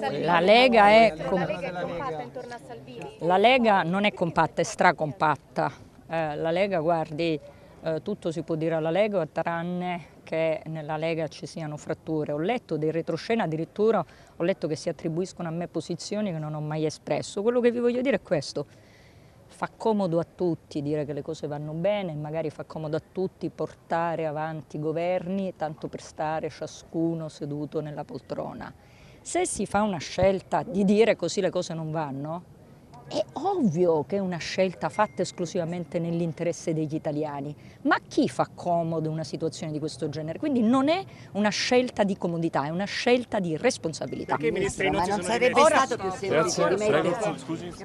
La Lega è, com- La Lega è compatta intorno a Salvini? la Lega non è compatta, è stracompatta. Eh, la Lega, guardi, eh, tutto si può dire alla Lega tranne che nella Lega ci siano fratture. Ho letto dei retroscena addirittura, ho letto che si attribuiscono a me posizioni che non ho mai espresso. Quello che vi voglio dire è questo. Fa comodo a tutti dire che le cose vanno bene, magari fa comodo a tutti portare avanti governi tanto per stare ciascuno seduto nella poltrona. Se si fa una scelta di dire così le cose non vanno, è ovvio che è una scelta fatta esclusivamente nell'interesse degli italiani, ma a chi fa comodo una situazione di questo genere? Quindi non è una scelta di comodità, è una scelta di responsabilità. Perché i ministri non non sono sarebbe stato più semplice. Scusi.